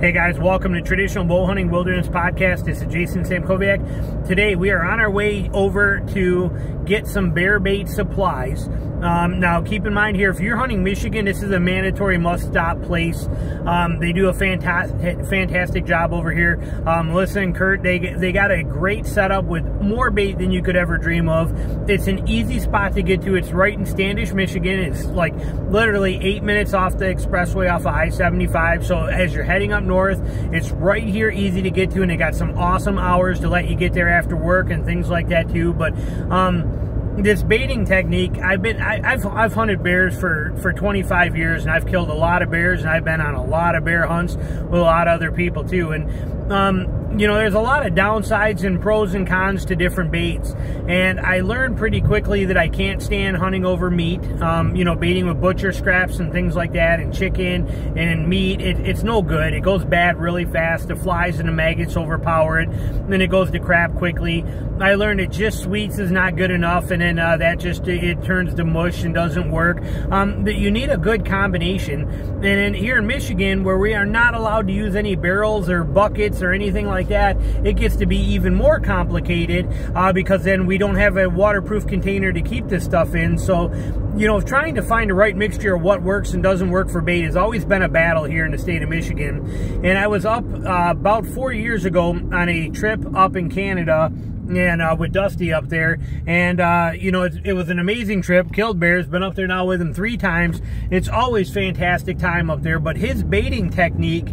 Hey guys, welcome to Traditional Bow Hunting Wilderness Podcast. This is Jason Samkoviak. Today we are on our way over to get some bear bait supplies. Um, now keep in mind here, if you're hunting Michigan, this is a mandatory must-stop place. Um, they do a fantastic fantastic job over here. Um, and Kurt, they, they got a great setup with more bait than you could ever dream of. It's an easy spot to get to. It's right in Standish, Michigan. It's like literally eight minutes off the expressway off of I-75. So as you're heading up north. It's right here, easy to get to, and they got some awesome hours to let you get there after work and things like that too. But um, this baiting technique, I've been, I, have I've hunted bears for for 25 years, and I've killed a lot of bears, and I've been on a lot of bear hunts with a lot of other people too, and um, you know, there's a lot of downsides and pros and cons to different baits. And I learned pretty quickly that I can't stand hunting over meat. Um, you know, baiting with butcher scraps and things like that, and chicken and meat, it, it's no good. It goes bad really fast. The flies and the maggots overpower it. And Then it goes to crap quickly. I learned that just sweets is not good enough, and then uh, that just it turns to mush and doesn't work. Um, that you need a good combination. And here in Michigan, where we are not allowed to use any barrels or buckets or anything like that, it gets to be even more complicated uh, because then we don't have a waterproof container to keep this stuff in. So, you know, trying to find the right mixture of what works and doesn't work for bait has always been a battle here in the state of Michigan. And I was up uh, about four years ago on a trip up in Canada and uh, with Dusty up there. And, uh, you know, it, it, was an amazing trip. Killed bears, been up there now with him three times. It's always fantastic time up there, but his baiting technique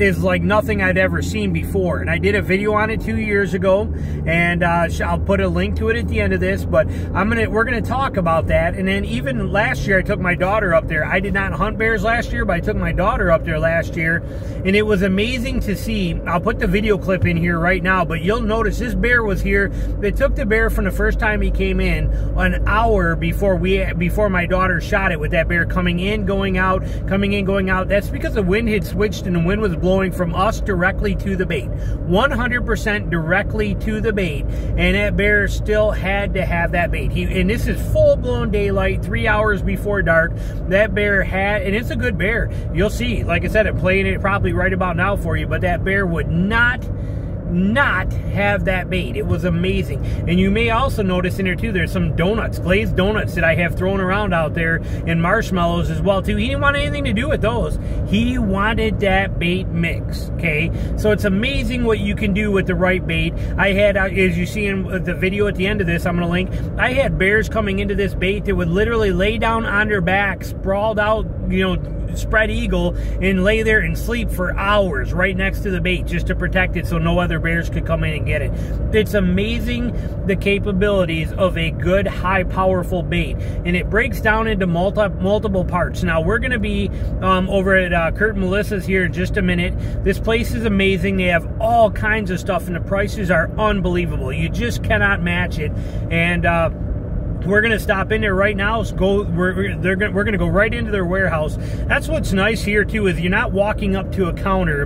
is like nothing I'd ever seen before. And I did a video on it two years ago, and uh, I'll put a link to it at the end of this. But I'm gonna we're gonna talk about that. And then even last year, I took my daughter up there. I did not hunt bears last year, but I took my daughter up there last year, and it was amazing to see. I'll put the video clip in here right now, but you'll notice this bear was here. They took the bear from the first time he came in an hour before we before my daughter shot it with that bear coming in, going out, coming in, going out. That's because the wind had switched and the wind was blowing blowing from us directly to the bait. 100% directly to the bait. And that bear still had to have that bait. He, and this is full-blown daylight, three hours before dark. That bear had, and it's a good bear. You'll see, like I said, I'm playing it probably right about now for you, but that bear would not not have that bait. It was amazing. And you may also notice in there too, there's some donuts, glazed donuts that I have thrown around out there and marshmallows as well too. He didn't want anything to do with those. He wanted that bait mix, okay? So it's amazing what you can do with the right bait. I had, uh, as you see in the video at the end of this, I'm gonna link, I had bears coming into this bait that would literally lay down on their back, sprawled out, you know, spread eagle and lay there and sleep for hours right next to the bait just to protect it so no other bears could come in and get it. It's amazing the capabilities of a good, high, powerful bait. And it breaks down into multi multiple parts. Now, we're going to be um, over at uh, Kurt and Melissa's here in just a minute. This place is amazing. They have all kinds of stuff, and the prices are unbelievable. You just cannot match it. And, uh, we're gonna stop in there right now. Go. We're they're gonna, we're gonna go right into their warehouse. That's what's nice here too is you're not walking up to a counter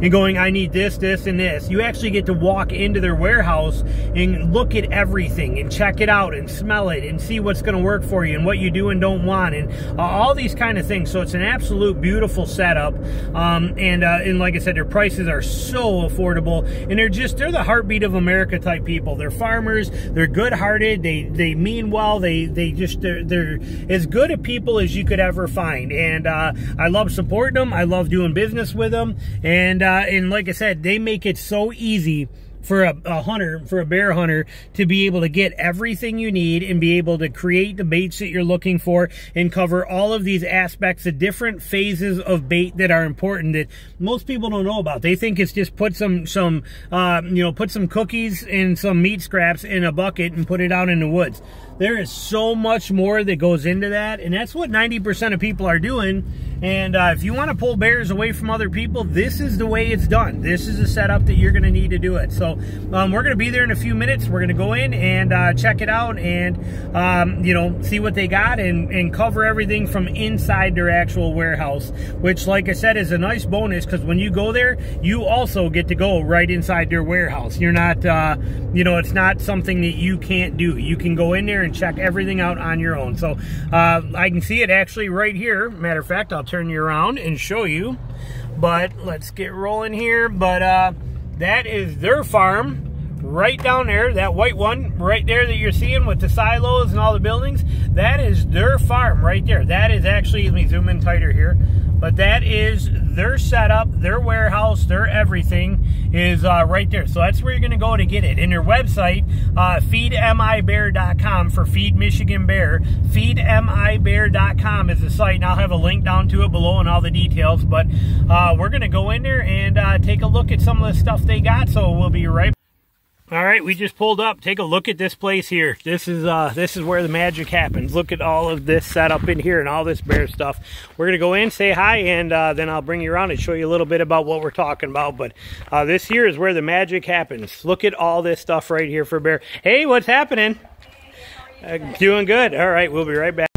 and going, I need this, this, and this. You actually get to walk into their warehouse and look at everything and check it out and smell it and see what's gonna work for you and what you do and don't want and uh, all these kind of things. So it's an absolute beautiful setup. Um, and uh, and like I said, their prices are so affordable and they're just they're the heartbeat of America type people. They're farmers. They're good-hearted. They they mean well. They they just they're, they're as good a people as you could ever find, and uh, I love supporting them. I love doing business with them, and uh, and like I said, they make it so easy for a, a, hunter, for a bear hunter, to be able to get everything you need and be able to create the baits that you're looking for and cover all of these aspects, the different phases of bait that are important that most people don't know about. They think it's just put some, some uh, you know, put some cookies and some meat scraps in a bucket and put it out in the woods. There is so much more that goes into that, and that's what 90% of people are doing. And uh, if you want to pull bears away from other people, this is the way it's done. This is the setup that you're going to need to do it. So um, we're going to be there in a few minutes. We're going to go in and uh, check it out and, um, you know, see what they got and, and cover everything from inside their actual warehouse, which, like I said, is a nice bonus because when you go there, you also get to go right inside their warehouse. You're not, uh, you know, it's not something that you can't do. You can go in there and check everything out on your own. So uh, I can see it actually right here. Matter of fact, I'll turn you around and show you. But let's get rolling here. But uh, that is their farm right down there, that white one right there that you're seeing with the silos and all the buildings, that is their farm right there. That is actually, let me zoom in tighter here, but that is their setup, their warehouse, their everything is uh, right there. So that's where you're going to go to get it. In their website, uh, feedmibear.com for Feed Michigan Bear. Feedmibear.com is the site, and I'll have a link down to it below and all the details. But uh, we're going to go in there and uh, take a look at some of the stuff they got. So we'll be right all right, we just pulled up. Take a look at this place here. This is uh, this is where the magic happens. Look at all of this setup in here and all this bear stuff. We're gonna go in, say hi, and uh, then I'll bring you around and show you a little bit about what we're talking about. But uh, this here is where the magic happens. Look at all this stuff right here for bear. Hey, what's happening? Uh, doing good. All right, we'll be right back.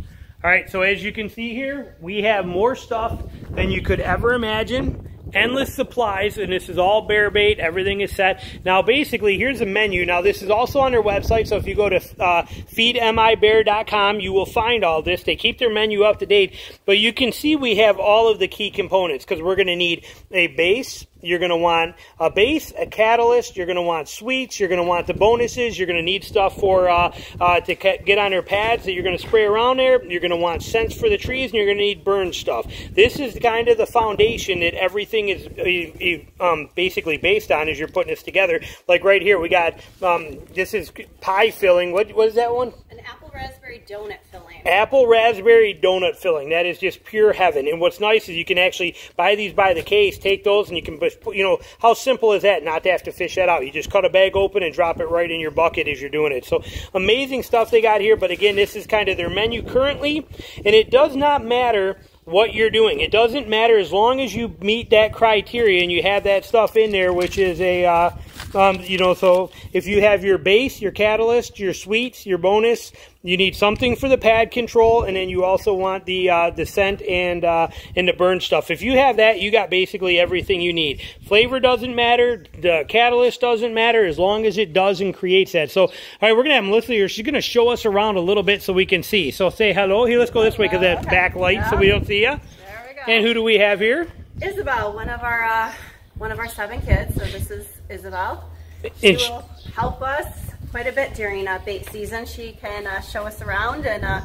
All right, so as you can see here, we have more stuff than you could ever imagine endless supplies, and this is all bear bait. Everything is set. Now, basically, here's a menu. Now, this is also on their website, so if you go to uh, feedmibear.com, you will find all this. They keep their menu up to date, but you can see we have all of the key components because we're going to need a base, you're going to want a base, a catalyst. You're going to want sweets. You're going to want the bonuses. You're going to need stuff for uh, uh, to get on your pads that you're going to spray around there. You're going to want scents for the trees, and you're going to need burn stuff. This is kind of the foundation that everything is um, basically based on as you're putting this together. Like right here, we got um, this is pie filling. What what is that one? An apple raspberry donut filling. Apple raspberry donut filling. That is just pure heaven. And what's nice is you can actually buy these by the case, take those, and you can just, you know, how simple is that not to have to fish that out? You just cut a bag open and drop it right in your bucket as you're doing it. So amazing stuff they got here. But again, this is kind of their menu currently. And it does not matter what you're doing. It doesn't matter as long as you meet that criteria and you have that stuff in there, which is a, uh, um, you know, so if you have your base, your catalyst, your sweets, your bonus, you need something for the pad control, and then you also want the uh, the scent and uh, and the burn stuff. If you have that, you got basically everything you need. Flavor doesn't matter. The catalyst doesn't matter as long as it does and creates that. So, all right, we're gonna have Melissa here. She's gonna show us around a little bit so we can see. So say hello. Here, let's go this way because that okay. backlight, yeah. so we don't see you. There we go. And who do we have here? Isabel, one of our uh, one of our seven kids. So this is Isabel. She will help us quite a bit during uh, bait season. She can uh, show us around and uh,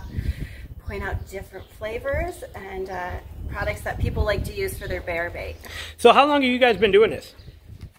point out different flavors and uh, products that people like to use for their bear bait. So how long have you guys been doing this?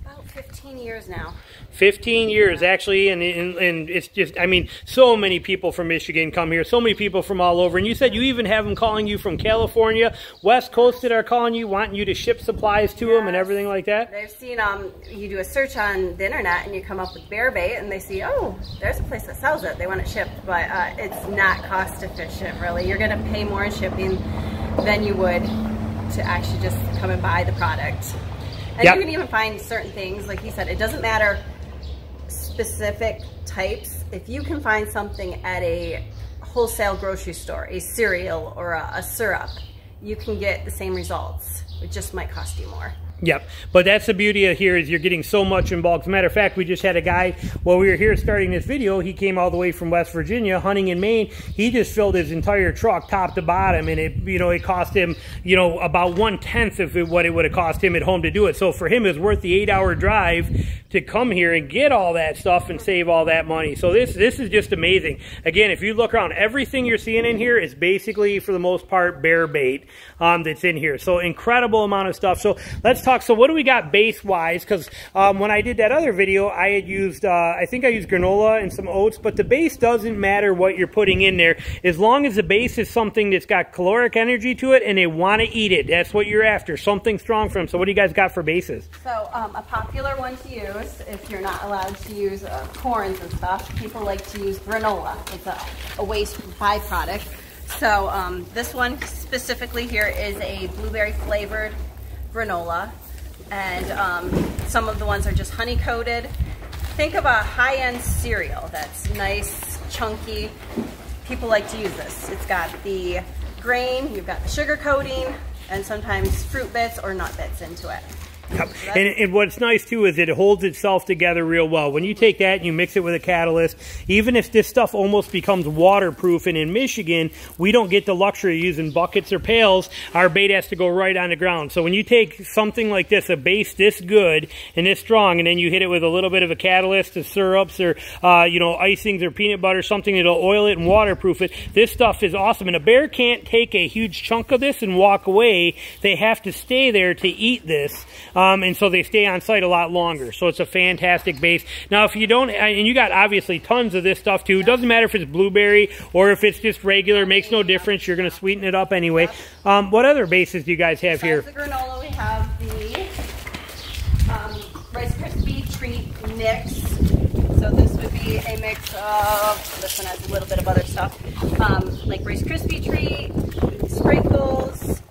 About 15 years now. 15 years actually and, and, and it's just i mean so many people from michigan come here so many people from all over and you said you even have them calling you from california. West coast that are calling you wanting you to ship supplies to yes. them and everything like that? They've seen um you do a search on the internet and you come up with bear bait and they see oh there's a place that sells it. They want it shipped but uh, it's not cost efficient really. You're going to pay more in shipping than you would to actually just come and buy the product. And yep. you can even find certain things like he said it doesn't matter specific types, if you can find something at a wholesale grocery store, a cereal or a, a syrup, you can get the same results. It just might cost you more. Yep, but that's the beauty of here is you're getting so much in bulk. As a matter of fact, we just had a guy while we were here starting this video. He came all the way from West Virginia, hunting in Maine. He just filled his entire truck top to bottom, and it you know it cost him you know about one tenth of what it would have cost him at home to do it. So for him, it's worth the eight hour drive to come here and get all that stuff and save all that money. So this this is just amazing. Again, if you look around, everything you're seeing in here is basically for the most part bear bait um, that's in here. So incredible amount of stuff. So let's talk. So what do we got base wise? Because um, when I did that other video, I had used, uh, I think I used granola and some oats, but the base doesn't matter what you're putting in there. As long as the base is something that's got caloric energy to it and they want to eat it. That's what you're after, something strong for them. So what do you guys got for bases? So um, a popular one to use, if you're not allowed to use uh, corns and stuff, people like to use granola. It's a, a waste byproduct. So um, this one specifically here is a blueberry flavored granola. And um, some of the ones are just honey coated. think of a high-end cereal that's nice, chunky. People like to use this. It's got the grain, you've got the sugar coating, and sometimes fruit bits or nut bits into it. Yep. And, and, what's nice too is it holds itself together real well. When you take that and you mix it with a catalyst, even if this stuff almost becomes waterproof, and in Michigan, we don't get the luxury of using buckets or pails, our bait has to go right on the ground. So when you take something like this, a base this good and this strong, and then you hit it with a little bit of a catalyst, the syrups or, uh, you know, icings or peanut butter, something that'll oil it and waterproof it, this stuff is awesome. And a bear can't take a huge chunk of this and walk away. They have to stay there to eat this. And so they stay on site a lot longer. So it's a fantastic base. Now, if you don't, and you got obviously tons of this stuff too. It doesn't matter if it's blueberry or if it's just regular. Makes no difference. You're going to sweeten it up anyway. Um, what other bases do you guys have here? the granola, we have the um, Rice Krispie treat mix. So this would be a mix of, this one has a little bit of other stuff, um, like Rice Krispie treat, sprinkles,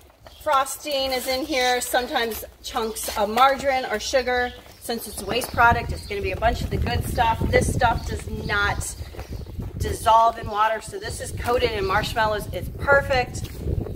frosting is in here, sometimes chunks of margarine or sugar. Since it's a waste product, it's gonna be a bunch of the good stuff. This stuff does not dissolve in water, so this is coated in marshmallows. It's perfect,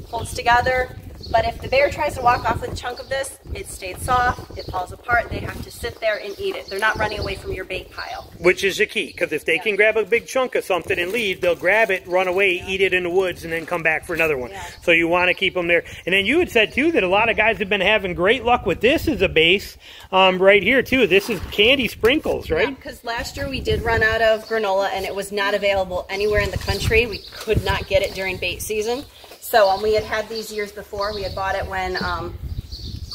holds together. But if the bear tries to walk off with a chunk of this, it stays soft, it falls apart, they have to sit there and eat it. They're not running away from your bait pile. Which is the key, because if they yeah. can grab a big chunk of something and leave, they'll grab it, run away, yeah. eat it in the woods, and then come back for another one. Yeah. So you want to keep them there. And then you had said, too, that a lot of guys have been having great luck with this as a base um, right here, too. This is candy sprinkles, right? because last year we did run out of granola, and it was not available anywhere in the country. We could not get it during bait season. So um, we had had these years before. We had bought it when um,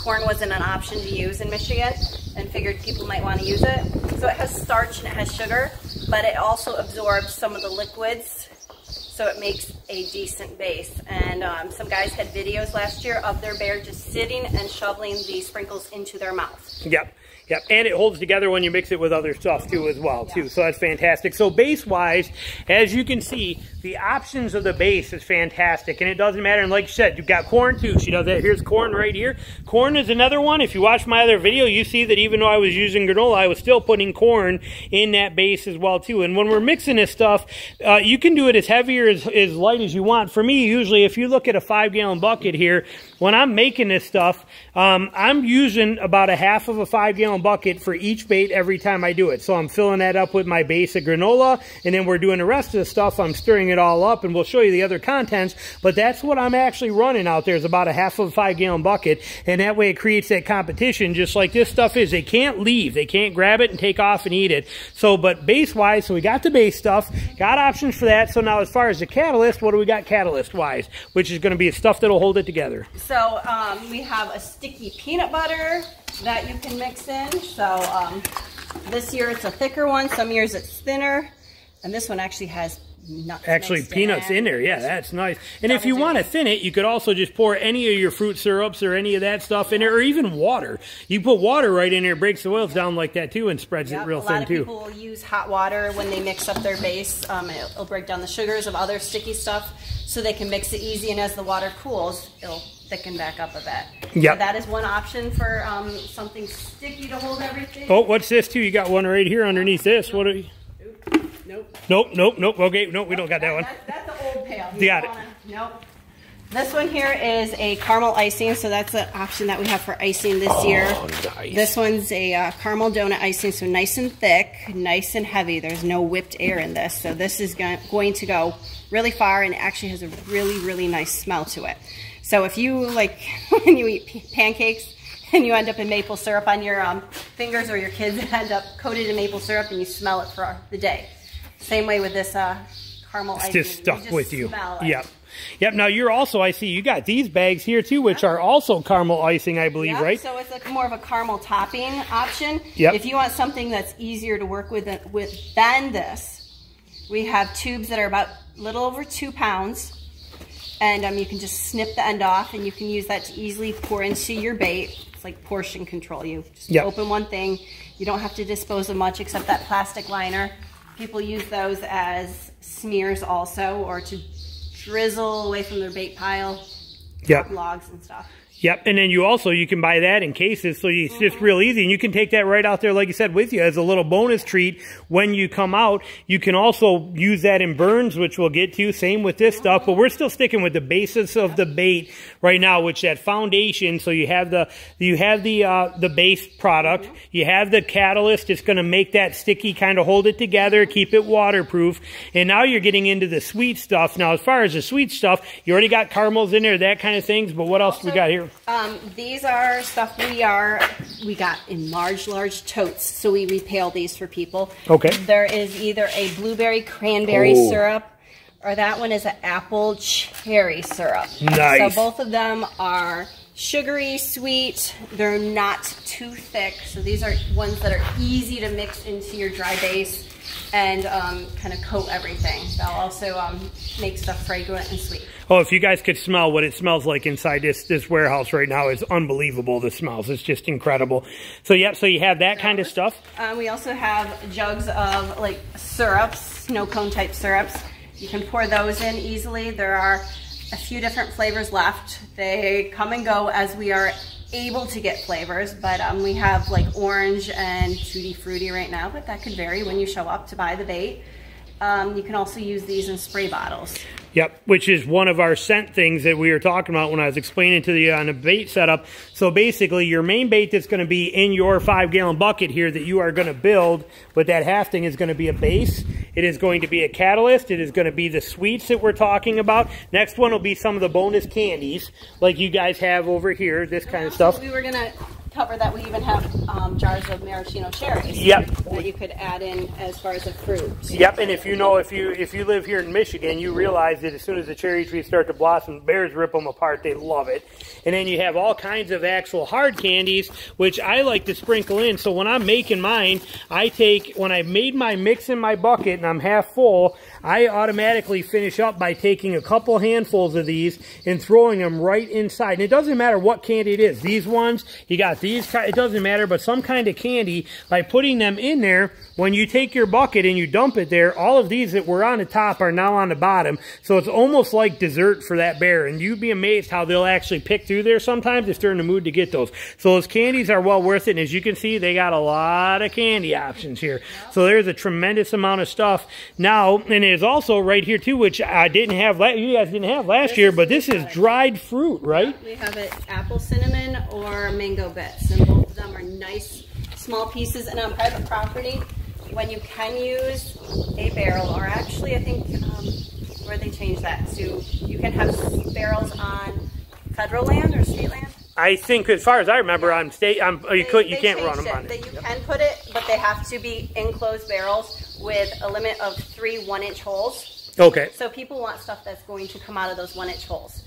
corn wasn't an option to use in Michigan and figured people might want to use it. So it has starch and it has sugar, but it also absorbs some of the liquids so it makes a decent base. And um, some guys had videos last year of their bear just sitting and shoveling the sprinkles into their mouth. Yep. Yep, and it holds together when you mix it with other stuff too as well too. So that's fantastic. So base wise, as you can see, the options of the base is fantastic, and it doesn't matter. And like you said, you've got corn too. She does that. Here's corn right here. Corn is another one. If you watch my other video, you see that even though I was using granola, I was still putting corn in that base as well too. And when we're mixing this stuff, uh, you can do it as heavy or as, as light as you want. For me, usually, if you look at a five gallon bucket here, when I'm making this stuff, um, I'm using about a half of a five gallon bucket for each bait every time I do it. So I'm filling that up with my base of granola, and then we're doing the rest of the stuff. I'm stirring it all up, and we'll show you the other contents. But that's what I'm actually running out there is about a half of a five gallon bucket, and that way it creates that competition just like this stuff is. They can't leave. They can't grab it and take off and eat it. So, but base-wise, so we got the base stuff, got options for that. So now as far as the catalyst, what do we got catalyst-wise? Which is going to be stuff that'll hold it together. So um, we have a sticky peanut butter that you can mix in. So um, this year it's a thicker one. Some years it's thinner. And this one actually has nuts actually peanuts in, there yeah that's nice and if you want to thin it you could also just pour any of your fruit syrups or any of that stuff in there or even water you put water right in there breaks the oils down like that too and spreads yep, it real thin too A lot of people use hot water when they mix up their base um, it'll, it'll break down the sugars of other sticky stuff so they can mix it easy and as the water cools it'll thicken back up a bit. Yeah. So that is one option for um, something sticky to hold everything. Oh, what's this too? You got one right here underneath this. What are you? Nope. Nope, nope, nope. Okay, nope, we don't got that one. That's, that's the old pail. You got it. Nope. This one here is a caramel icing, so that's the option that we have for icing this oh, year. Nice. This one's a uh, caramel donut icing, so nice and thick, nice and heavy. There's no whipped air in this, so this is going to go really far and actually has a really, really nice smell to it. So if you, like, when you eat pancakes and you end up in maple syrup on your um, fingers or your kids end up coated in maple syrup and you smell it for the day. Same way with this uh, caramel it's just stuck you just with you. Yep. Yep. Now you're also, I see you got these bags here too, which are also caramel icing, I believe, yep. right? So it's like more of a caramel topping option. Yep. If you want something that's easier to work with with than this, we have tubes that are about a little over two pounds and um, you can just snip the end off and you can use that to easily pour into your bait. It's like portion control. You just yep. open one thing. You don't have to dispose of much except that plastic liner. People use those as smears also or to drizzle away from their bait pile, yep. logs and stuff. Yep, and then you also you can buy that in cases, so it's just real easy, and you can take that right out there, like you said, with you as a little bonus treat when you come out. You can also use that in burns, which we'll get to. Same with this stuff, but we're still sticking with the basis of the bait right now, which that foundation. So you have the you have the uh, the base product, you have the catalyst. It's going to make that sticky, kind of hold it together, keep it waterproof, and now you're getting into the sweet stuff. Now, as far as the sweet stuff, you already got caramels in there, that kind of things. But what else we got here? Um, these are stuff we are, we got in large, large totes, so we repale these for people. Okay. There is either a blueberry cranberry Oh. syrup, or that one is an apple cherry syrup. Nice. So both of them are sugary, sweet. They're not too thick, so these are ones that are easy to mix into your dry base and um, kind of coat everything. They'll also um, make stuff fragrant and sweet. Oh, if you guys could smell what it smells like inside this this warehouse right now, it's unbelievable. The smells, it's just incredible. So yep, so you have that kind of stuff. Um, we also have jugs of like syrups, snow cone type syrups. You can pour those in easily. There are a few different flavors left. They come and go as we are able to get flavors, but um, we have like orange and tutti fruity right now, but that could vary when you show up to buy the bait. Um, you can also use these in spray bottles. Yep, which is one of our scent things that we were talking about when I was explaining to you on the bait setup. So basically, your main bait that's going to be in your five gallon bucket here that you are going to build with that hafting is going to be a base. It is going to be a catalyst. It is going to be the sweets that we're talking about. Next one will be some of the bonus candies like you guys have over here. This kind of stuff. We were gonna cover that. We even have um, jars of maraschino cherries. Yep. That you could add in as far as a fruit. Yep, and if you know if you if you live here in Michigan, you realize that as soon as the cherry trees start to blossom, bears rip them apart. They love it. And then you have all kinds of actual hard candies, which I like to sprinkle in. So when I'm making mine, I take when I made my mix in my bucket and I'm half full, I automatically finish up by taking a couple handfuls of these and throwing them right inside. And it doesn't matter what candy it is. These ones, you got these, it doesn't matter, but some kind of candy, by putting them in there, when you take your bucket and you dump it there, all of these that were on the top are now on the bottom. So it's almost like dessert for that bear. And you'd be amazed how they'll actually pick through there sometimes if they're in the mood to get those. So those candies are well worth it. And as you can see, they got a lot of candy options here. So there's a tremendous amount of stuff. Now, and it's also right here too, which I didn't have, you guys didn't have last year, but this is dried fruit, right? We have it apple cinnamon or mango bits, and both of them are nice small pieces. And on private property, when you can use a barrel, or actually, I think um, where they changed that to, you can have barrels on federal land or state land. I think, as far as I remember, on state, on, you could, you can't run them on it, it. That you can put it, but they have to be enclosed barrels with a limit of three one-inch holes. Okay. So people want stuff that's going to come out of those one-inch holes.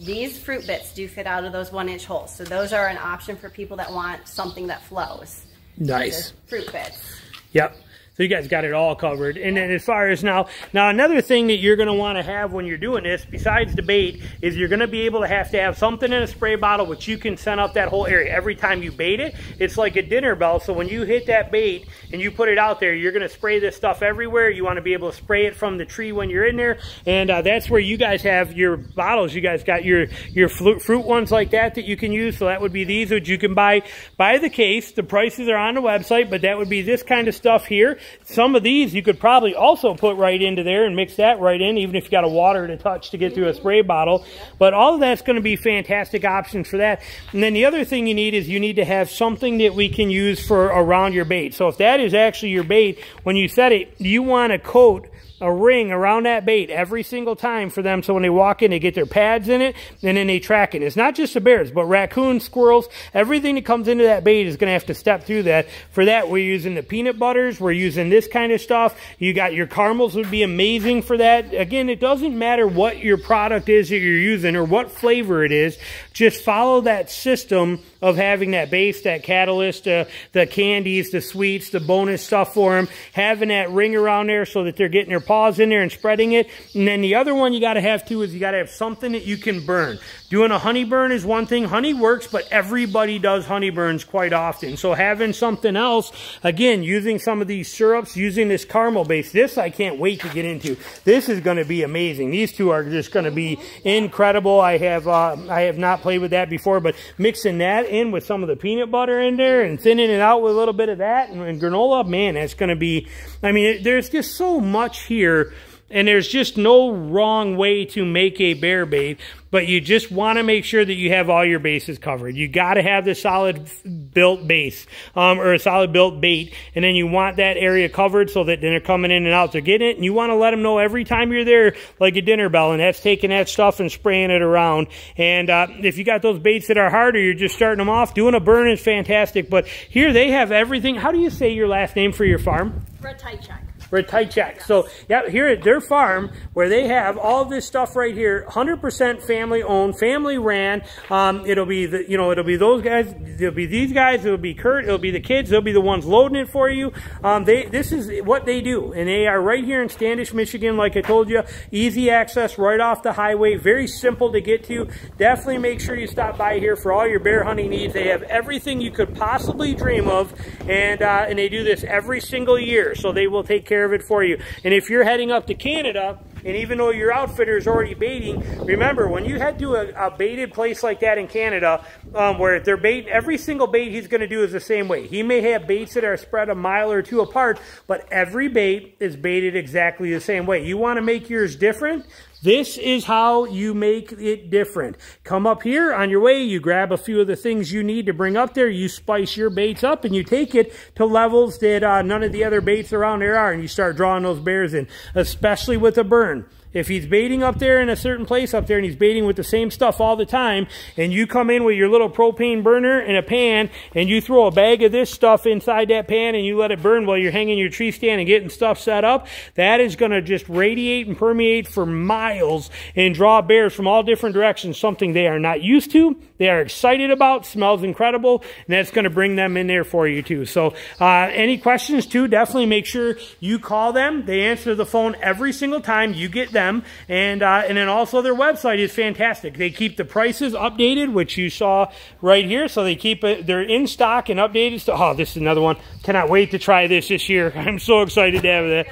These fruit bits do fit out of those one-inch holes, so those are an option for people that want something that flows. Nice. Fruit bits. Yep. So you guys got it all covered. And then as far as now, now another thing that you're going to want to have when you're doing this, besides the bait, is you're going to be able to have to have something in a spray bottle which you can scent up that whole area. Every time you bait it, it's like a dinner bell. So when you hit that bait and you put it out there, you're going to spray this stuff everywhere. You want to be able to spray it from the tree when you're in there. And uh, that's where you guys have your bottles. You guys got your, your fruit, fruit ones like that that you can use. So that would be these, which you can buy by the case. The prices are on the website, but that would be this kind of stuff here. Some of these you could probably also put right into there and mix that right in, even if you got a water to touch to get through a spray bottle. But all of that's going to be fantastic options for that. And then the other thing you need is you need to have something that we can use for around your bait. So if that is actually your bait, when you set it, you want to coat a ring around that bait every single time for them so when they walk in they get their pads in it and then they track it. It's not just the bears but raccoons, squirrels, everything that comes into that bait is going to have to step through that. For that we're using the peanut butters, we're using this kind of stuff. You got your caramels would be amazing for that. Again, it doesn't matter what your product is that you're using or what flavor it is. Just follow that system of having that base, that catalyst, uh, the candies, the sweets, the bonus stuff for them, having that ring around there so that they're getting their paws in there and spreading it. And then the other one you got to have too is you got to have something that you can burn. Doing a honey burn is one thing. Honey works, but everybody does honey burns quite often. So having something else, again, using some of these syrups, using this caramel base, this I can't wait to get into. This is going to be amazing. These two are just going to be incredible. I have uh, I have not played with that before, but mixing that in with some of the peanut butter in there and thinning it out with a little bit of that and, and granola, man, that's going to be, I mean, it, there's just so much here and there's just no wrong way to make a bear bait, but you just want to make sure that you have all your bases covered. You got to have the solid built base um, or a solid built bait, and then you want that area covered so that they're coming in and out, they're getting it, and you want to let them know every time you're there like a dinner bell, and that's taking that stuff and spraying it around. And uh, if you got those baits that are harder, you're just starting them off, doing a burn is fantastic, but here they have everything. How do you say your last name for your farm? Red check for a tight check. So yeah, here at their farm where they have all this stuff right here, 100% family owned, family ran. Um, it'll be the, you know, it'll be those guys, it'll be these guys, it'll be Kurt, it'll be the kids, they'll be the ones loading it for you. Um, they, this is what they do. And they are right here in Standish, Michigan, like I told you, easy access right off the highway, very simple to get to. Definitely make sure you stop by here for all your bear hunting needs. They have everything you could possibly dream of. And, uh, and they do this every single year. So they will take care care of it for you. And if you're heading up to Canada, and even though your outfitter is already baiting, remember when you head to a, a baited place like that in Canada, um, where they're bait, every single bait he's going to do is the same way. He may have baits that are spread a mile or two apart, but every bait is baited exactly the same way. You want to make yours different? This is how you make it different. Come up here on your way, you grab a few of the things you need to bring up there, you spice your baits up, and you take it to levels that uh, none of the other baits around there are, and you start drawing those bears in, especially with a burn. If he's baiting up there in a certain place up there and he's baiting with the same stuff all the time, and you come in with your little propane burner and a pan, and you throw a bag of this stuff inside that pan and you let it burn while you're hanging your tree stand and getting stuff set up, that is going to just radiate and permeate for miles and draw bears from all different directions, something they are not used to, they are excited about, smells incredible, and that's going to bring them in there for you too. So uh, any questions too, definitely make sure you call them. They answer the phone every single time. You get them them. And, uh, and then also their website is fantastic. They keep the prices updated, which you saw right here. So they keep it, they're in stock and updated. So, oh, this is another one. Cannot wait to try this this year. I'm so excited to have that.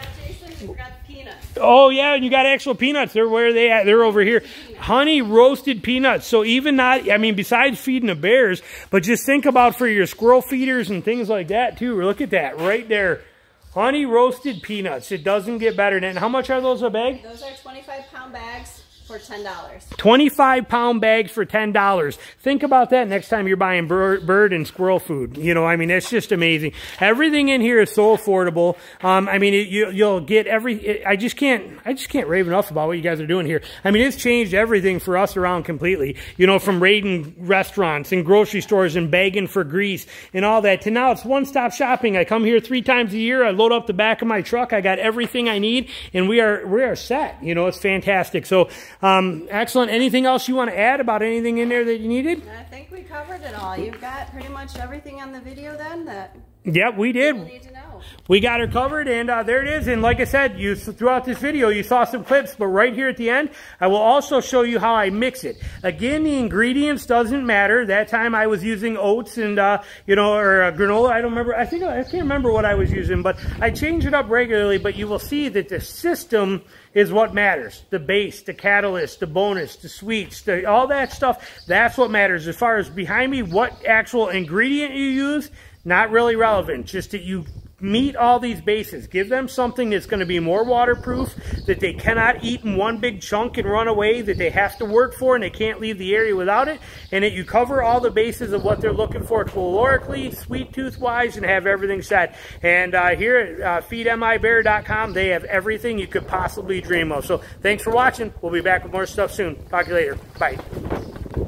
Oh yeah, and you got actual peanuts. They're where they at? They're over here. Honey roasted peanuts. So even not, I mean, besides feeding the bears, but just think about for your squirrel feeders and things like that too. Look at that right there. Honey roasted peanuts. It doesn't get better than. How much are those a bag? Those are 25 pound bags for $10. 25 pound bags for $10. Think about that next time you're buying bird, and squirrel food. You know, I mean, it's just amazing. Everything in here is so affordable. Um, I mean, it, you, will get every, it, I just can't, I just can't rave enough about what you guys are doing here. I mean, it's changed everything for us around completely. You know, from raiding restaurants and grocery stores and begging for grease and all that to now it's one-stop shopping. I come here three times a year. I load up the back of my truck. I got everything I need and we are, we are set. You know, it's fantastic. So, um, excellent. Anything else you want to add about anything in there that you needed? I think we covered it all. You've got pretty much everything on the video then that Yep, we did. We got her covered, and uh, there it is. And like I said, you throughout this video, you saw some clips, but right here at the end, I will also show you how I mix it. Again, the ingredients doesn't matter. That time I was using oats and, uh, you know, or uh, granola. I don't remember. I think I can't remember what I was using, but I change it up regularly. But you will see that the system is what matters. The base, the catalyst, the bonus, the sweets, the, all that stuff. That's what matters. As far as behind me, what actual ingredient you use, not really relevant. Just that you meet all these bases. Give them something that's going to be more waterproof, that they cannot eat in one big chunk and run away, that they have to work for and they can't leave the area without it, and that you cover all the bases of what they're looking for calorically, sweet tooth-wise, and have everything set. And uh, here at uh, feedmibear.com, they have everything you could possibly dream of. So thanks for watching. We'll be back with more stuff soon. Talk to you later. Bye.